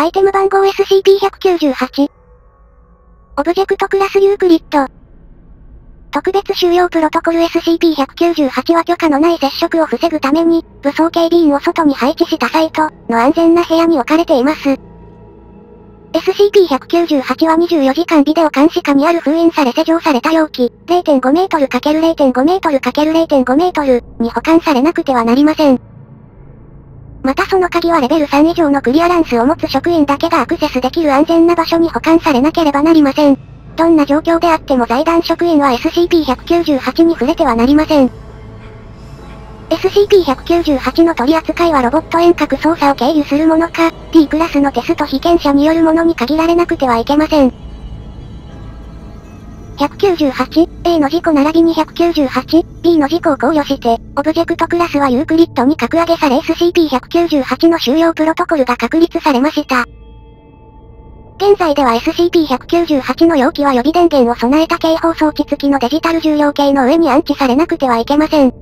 アイテム番号 SCP-198。オブジェクトクラスユークリッド。特別収容プロトコル SCP-198 は許可のない接触を防ぐために、武装警備員を外に配置したサイトの安全な部屋に置かれています。SCP-198 は24時間ビデオ監視下にある封印され施錠された容器、0.5メートル ×0.5 メートル ×0.5 メートルに保管されなくてはなりません。またその鍵はレベル3以上のクリアランスを持つ職員だけがアクセスできる安全な場所に保管されなければなりません。どんな状況であっても財団職員は SCP-198 に触れてはなりません。SCP-198 の取り扱いはロボット遠隔操作を経由するものか、D クラスのテスト被験者によるものに限られなくてはいけません。198、A の事故並びに198、B の事故を考慮して、オブジェクトクラスはユークリッドに格上げされ SCP-198 の収容プロトコルが確立されました。現在では SCP-198 の容器は予備電源を備えた警報装置付きのデジタル重量計の上に安置されなくてはいけません。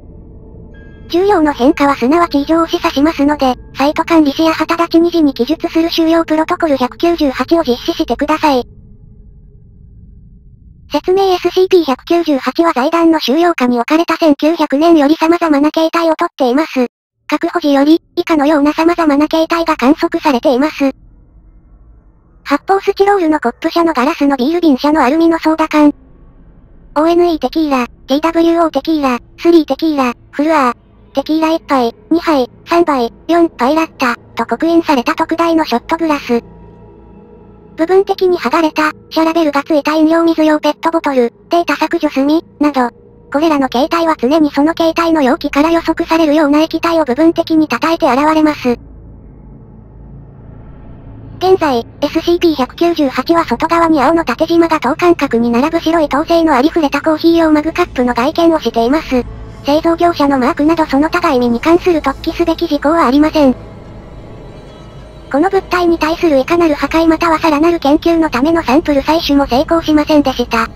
重量の変化はすなわち異常を示唆しますので、サイト管理士や旗立ち2時に記述する収容プロトコル198を実施してください。説明 SCP-198 は財団の収容下に置かれた1900年より様々な形態をとっています。確保時より、以下のような様々な形態が観測されています。発泡スチロールのコップ車のガラスのビール瓶車のアルミのソーダ缶。ONE テキーラ、TWO テキーラ、3テキーラ、フルアー、テキーラ1杯、2杯、3杯、4杯ラッタ、と刻印された特大のショットグラス。部分的に剥がれた、シャラベルがついた飲料水用ペットボトル、データ削除済みなど、これらの形態は常にその形態の容器から予測されるような液体を部分的に叩いて現れます。現在、SCP-198 は外側に青の縦縞が等間隔に並ぶ白い統制のありふれたコーヒー用マグカップの外見をしています。製造業者のマークなどその互い意に関する突起すべき事項はありません。この物体に対するいかなる破壊またはさらなる研究のためのサンプル採取も成功しませんでした。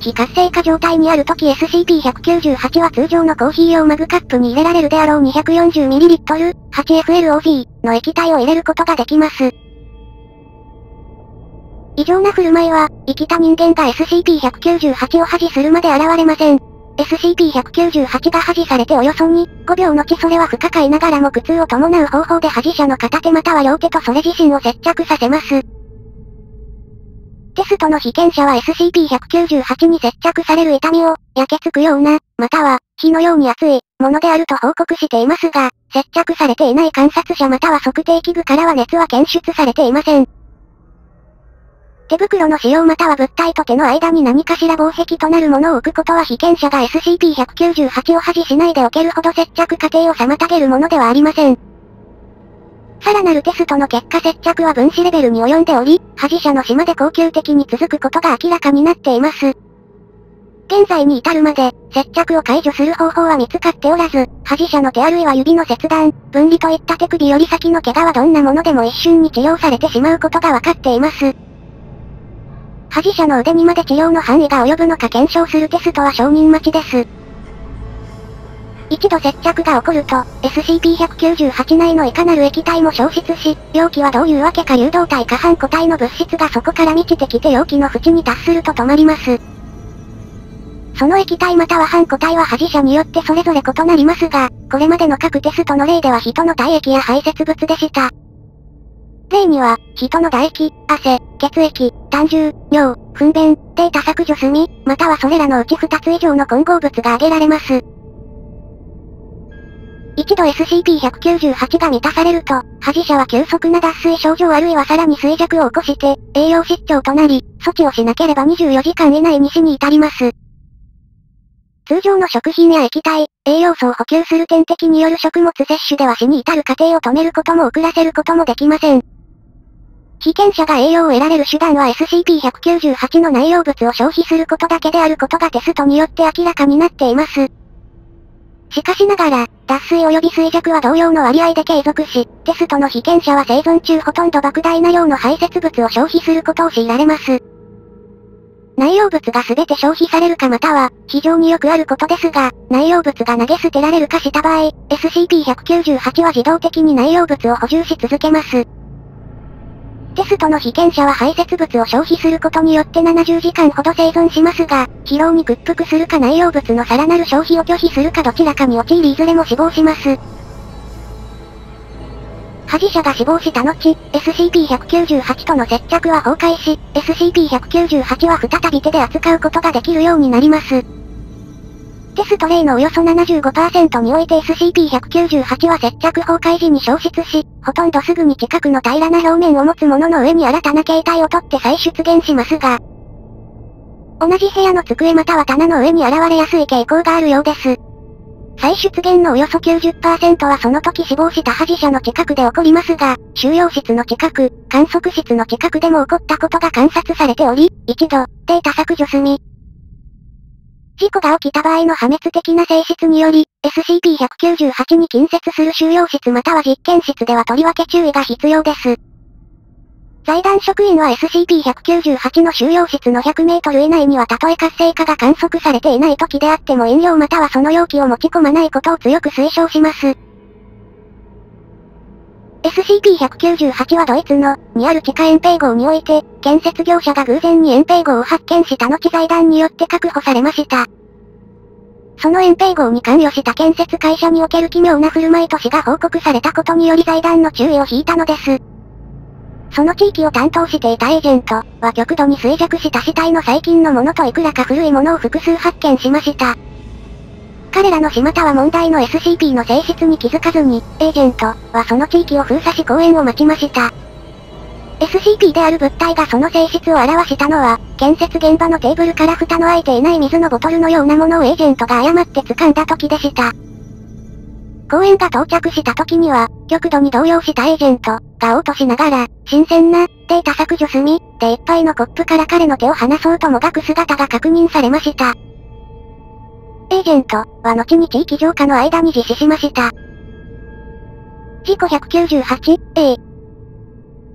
非活性化状態にある時 SCP-198 は通常のコーヒー用マグカップに入れられるであろう 240ml、8FLOZ の液体を入れることができます。異常な振る舞いは、生きた人間が SCP-198 を破棄するまで現れません。SCP-198 が破棄されておよそ2、5秒後それは不可解ながらも苦痛を伴う方法で破棄者の片手または両手とそれ自身を接着させます。テストの被験者は SCP-198 に接着される痛みを、焼けつくような、または、火のように熱い、ものであると報告していますが、接着されていない観察者または測定器具からは熱は検出されていません。手袋の使用または物体と手の間に何かしら防壁となるものを置くことは被験者が SCP-198 を破棄しないでおけるほど接着過程を妨げるものではありません。さらなるテストの結果接着は分子レベルに及んでおり、破棄者の島で恒久的に続くことが明らかになっています。現在に至るまで、接着を解除する方法は見つかっておらず、破棄者の手あるいは指の切断、分離といった手首より先の怪我はどんなものでも一瞬に治療されてしまうことがわかっています。破棄者の腕にまで治療の範囲が及ぶのか検証するテストは承認待ちです。一度接着が起こると、SCP-198 内のいかなる液体も消失し、容器はどういうわけか誘導体か反固体の物質がそこから満ちてきて容器の縁に達すると止まります。その液体または反固体は破棄者によってそれぞれ異なりますが、これまでの各テストの例では人の体液や排泄物でした。例には、人の唾液、汗、血液、胆汁、尿、糞便、データ削除済み、またはそれらのうち2つ以上の混合物が挙げられます。一度 SCP-198 が満たされると、破棄者は急速な脱水症状あるいはさらに衰弱を起こして、栄養失調となり、措置をしなければ24時間以内に死に至ります。通常の食品や液体、栄養素を補給する点滴による食物摂取では死に至る過程を止めることも遅らせることもできません。被験者が栄養を得られる手段は SCP-198 の内容物を消費することだけであることがテストによって明らかになっています。しかしながら、脱水及び衰弱は同様の割合で継続し、テストの被験者は生存中ほとんど莫大な量の排泄物を消費することを強いられます。内容物が全て消費されるかまたは、非常によくあることですが、内容物が投げ捨てられるかした場合、SCP-198 は自動的に内容物を補充し続けます。テストの被験者は排泄物を消費することによって70時間ほど生存しますが、疲労に屈服するか内容物のさらなる消費を拒否するかどちらかに陥りいずれも死亡します。恥者が死亡した後、SCP-198 との接着は崩壊し、SCP-198 は再び手で扱うことができるようになります。テスト例のおよそ75%において SCP-198 は接着崩壊時に消失し、ほとんどすぐに近くの平らな表面を持つものの上に新たな形態をとって再出現しますが、同じ部屋の机または棚の上に現れやすい傾向があるようです。再出現のおよそ90%はその時死亡した恥者の近くで起こりますが、収容室の近く、観測室の近くでも起こったことが観察されており、一度、データ削除済み。事故が起きた場合の破滅的な性質により、SCP-198 に近接する収容室または実験室ではとりわけ注意が必要です。財団職員は SCP-198 の収容室の100メートル以内にはたとえ活性化が観測されていない時であっても飲料またはその容器を持ち込まないことを強く推奨します。SCP-198 はドイツの、にある地下円平号において、建設業者が偶然に円平号を発見した後財団によって確保されました。その円平号に関与した建設会社における奇妙な振る舞いと死が報告されたことにより財団の注意を引いたのです。その地域を担当していたエージェントは極度に衰弱した死体の最近のものといくらか古いものを複数発見しました。彼らの島田は問題の SCP の性質に気づかずに、エージェントはその地域を封鎖し公園を待ちました。SCP である物体がその性質を表したのは、建設現場のテーブルから蓋の開いていない水のボトルのようなものをエージェントが誤って掴んだ時でした。公園が到着した時には、極度に動揺したエージェントが嘔吐しながら、新鮮な、データ削除済み、でいっぱいのコップから彼の手を離そうともがく姿が確認されました。エージェントは後に地域浄化の間に実施しました。事故 198A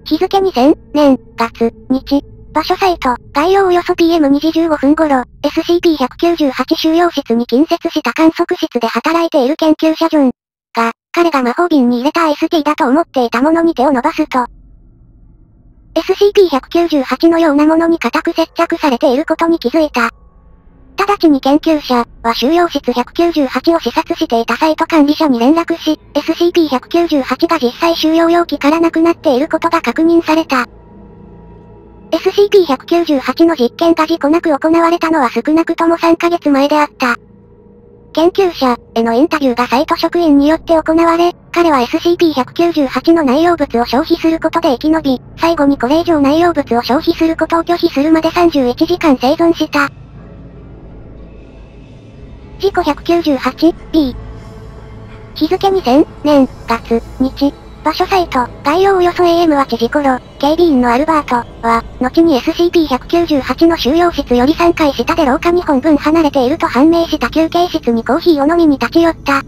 日付2000年月日場所サイト、概要およそ PM2 時15分頃、SCP-198 収容室に近接した観測室で働いている研究者ジョンが、彼が魔法瓶に入れた ST だと思っていたものに手を伸ばすと、SCP-198 のようなものに固く接着されていることに気づいた。直ちに研究者は収容室198を視察していたサイト管理者に連絡し、SCP-198 が実際収容容器からなくなっていることが確認された。SCP-198 の実験が事故なく行われたのは少なくとも3ヶ月前であった。研究者へのインタビューがサイト職員によって行われ、彼は SCP-198 の内容物を消費することで生き延び、最後にこれ以上内容物を消費することを拒否するまで31時間生存した。事故 198B 日付2000年月日場所サイト、概要およそ AM8 時頃、警備員のアルバートは、後に SCP-198 の収容室より3階下で廊下2本分離れていると判明した休憩室にコーヒーを飲みに立ち寄った。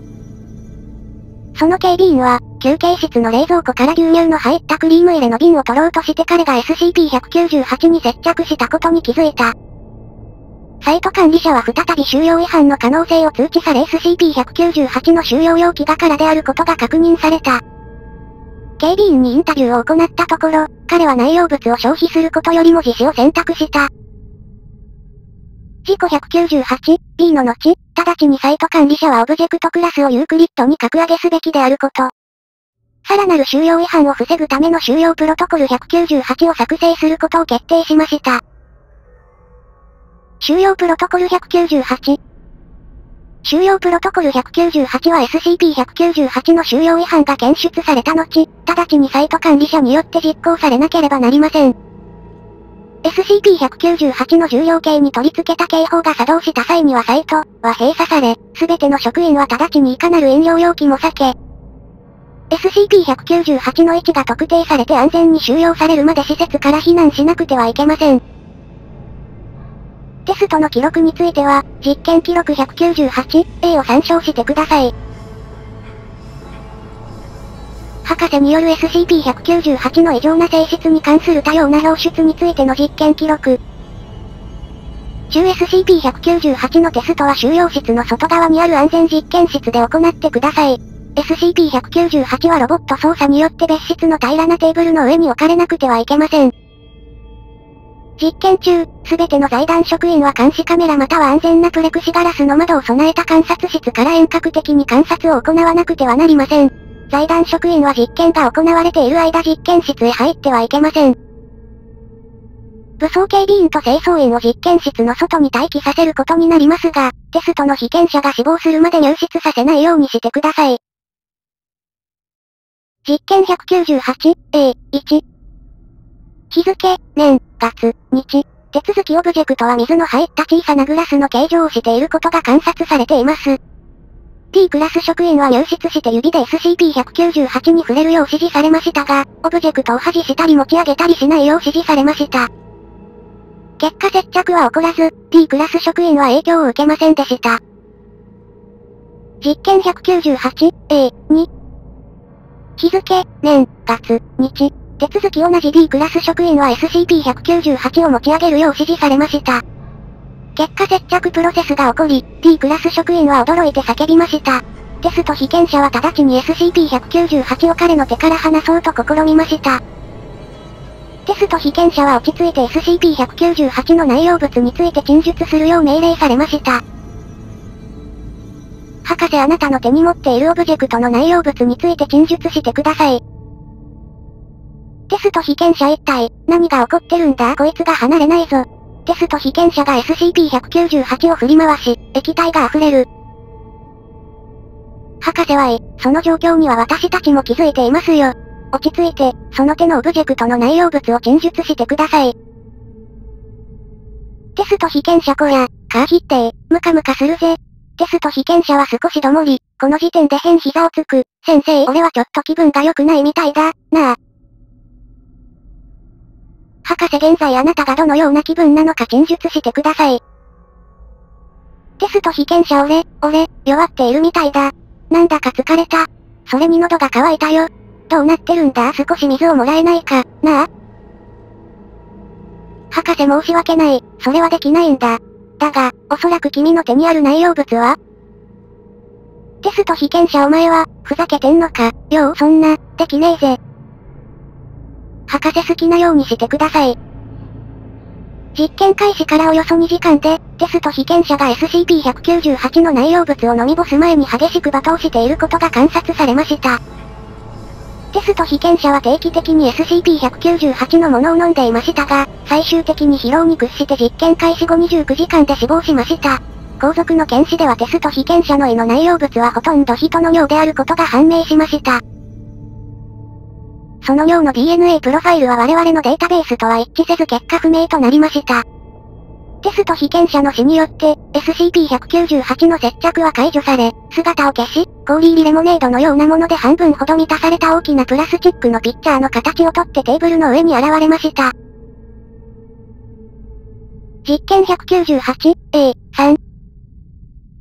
その警備員は、休憩室の冷蔵庫から牛乳の入ったクリーム入れの瓶を取ろうとして彼が SCP-198 に接着したことに気づいた。サイト管理者は再び収容違反の可能性を通知され SCP-198 の収容容器がからであることが確認された。警備員にインタビューを行ったところ、彼は内容物を消費することよりも自死を選択した。事故 198B の後、直ちにサイト管理者はオブジェクトクラスをユークリッドに格上げすべきであること。さらなる収容違反を防ぐための収容プロトコル198を作成することを決定しました。収容プロトコル198収容プロトコル198は SCP-198 の収容違反が検出された後、直ちにサイト管理者によって実行されなければなりません。SCP-198 の重要形に取り付けた警報が作動した際にはサイトは閉鎖され、すべての職員は直ちにいかなる飲料容器も避け、SCP-198 の位置が特定されて安全に収容されるまで施設から避難しなくてはいけません。テストの記録については、実験記録 198A を参照してください。博士による SCP-198 の異常な性質に関する多様な表出についての実験記録。中 SCP-198 のテストは収容室の外側にある安全実験室で行ってください。SCP-198 はロボット操作によって別室の平らなテーブルの上に置かれなくてはいけません。実験中、すべての財団職員は監視カメラまたは安全なプレクシガラスの窓を備えた観察室から遠隔的に観察を行わなくてはなりません。財団職員は実験が行われている間実験室へ入ってはいけません。武装警備員と清掃員を実験室の外に待機させることになりますが、テストの被験者が死亡するまで入室させないようにしてください。実験 198A1 日付、年、月、日、手続きオブジェクトは水の入った小さなグラスの形状をしていることが観察されています。P クラス職員は入室して指で SCP-198 に触れるよう指示されましたが、オブジェクトを外したり持ち上げたりしないよう指示されました。結果接着は起こらず、P クラス職員は影響を受けませんでした。実験 198A2 日付、年、月、日、手続き同じ D クラス職員は SCP-198 を持ち上げるよう指示されました。結果接着プロセスが起こり、T クラス職員は驚いて叫びました。テスト被験者は直ちに SCP-198 を彼の手から離そうと試みました。テスト被験者は落ち着いて SCP-198 の内容物について陳述するよう命令されました。博士あなたの手に持っているオブジェクトの内容物について陳述してください。テスト被験者一体、何が起こってるんだ？こいつが離れないぞ。テスト被験者が SCP-198 を振り回し、液体が溢れる。博士はい、その状況には私たちも気づいていますよ。落ち着いて、その手のオブジェクトの内容物を陳述してください。テスト被験者こや、カー否定、ムカムカするぜ。テスト被験者は少しどもり、この時点で変膝をつく。先生俺はちょっと気分が良くないみたいだ、なあ。博士現在あなたがどのような気分なのか陳述してください。テスト被験者俺、俺、弱っているみたいだ。なんだか疲れた。それに喉が渇いたよ。どうなってるんだ少し水をもらえないか、なあ博士申し訳ない、それはできないんだ。だが、おそらく君の手にある内容物は？テスト被験者お前は、ふざけてんのか、ようそんな、できねえぜ。博士好きなようにしてください。実験開始からおよそ2時間で、テスト被験者が SCP-198 の内容物を飲み干す前に激しく罵倒していることが観察されました。テスト被験者は定期的に SCP-198 のものを飲んでいましたが、最終的に疲労に屈して実験開始後29時間で死亡しました。後続の検視ではテスト被験者の胃の内容物はほとんど人の尿であることが判明しました。その尿の DNA プロファイルは我々のデータベースとは一致せず結果不明となりました。テスト被験者の死によって、SCP-198 の接着は解除され、姿を消し、氷入りレモネードのようなもので半分ほど満たされた大きなプラスチックのピッチャーの形をとってテーブルの上に現れました。実験 198A3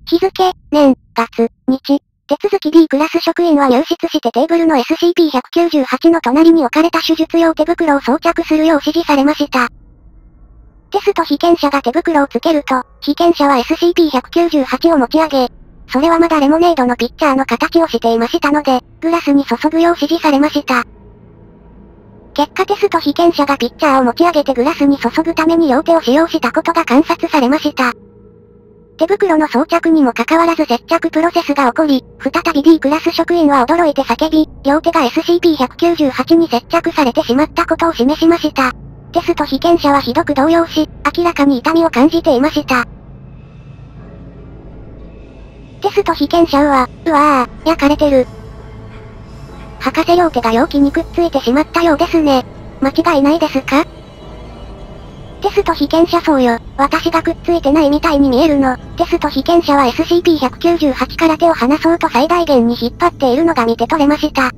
日付、年、月、日、手続き D クラス職員は入室してテーブルの SCP-198 の隣に置かれた手術用手袋を装着するよう指示されました。テスト被験者が手袋をつけると、被験者は SCP-198 を持ち上げ、それはまだレモネードのピッチャーの形をしていましたので、グラスに注ぐよう指示されました。結果テスト被験者がピッチャーを持ち上げてグラスに注ぐために両手を使用したことが観察されました。手袋の装着にもかかわらず接着プロセスが起こり、再び D クラス職員は驚いて叫び、両手が SCP-198 に接着されてしまったことを示しました。テスト被験者はひどく動揺し、明らかに痛みを感じていました。テスト被験者は、うわぁ、焼かれてる。博士両手が容器にくっついてしまったようですね。間違いないですか？テスト被験者層よ。私がくっついてないみたいに見えるの。テスト被験者は SCP-198 から手を離そうと最大限に引っ張っているのが見て取れました。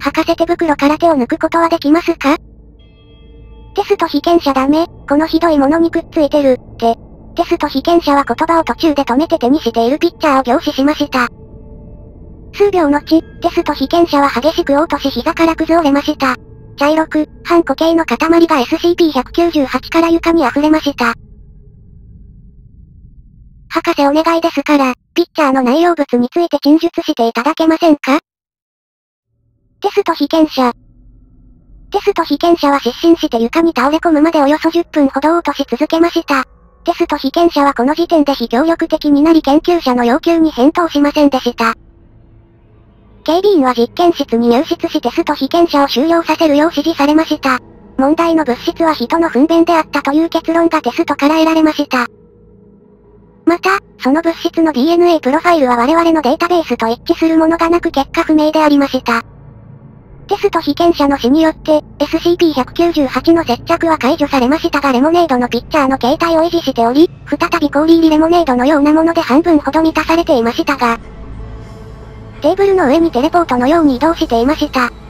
博士手袋から手を抜くことはできますか？テスト被験者ダメ、このひどいものにくっついてる、って。テスト被験者は言葉を途中で止めて手にしているピッチャーを凝視しました。数秒後、テスト被験者は激しく嘔吐し膝から崩れました。茶色く、半固形の塊が SCP-198 から床に溢れました。博士お願いですから、ピッチャーの内容物について陳述していただけませんか？テスト被験者。テスト被験者は失神して床に倒れ込むまでおよそ10分ほど応答し続けました。テスト被験者はこの時点で非協力的になり研究者の要求に返答しませんでした。警備員は実験室に入室しテスト被験者を終了させるよう指示されました。問題の物質は人の糞便であったという結論がテストから得られました。また、その物質の DNA プロファイルは我々のデータベースと一致するものがなく結果不明でありました。テスト被験者の死によって、SCP-198 の接着は解除されましたがレモネードのピッチャーの携帯を維持しており、再び氷入りレモネードのようなもので半分ほど満たされていましたが、テーブルの上にテレポートのように移動していました。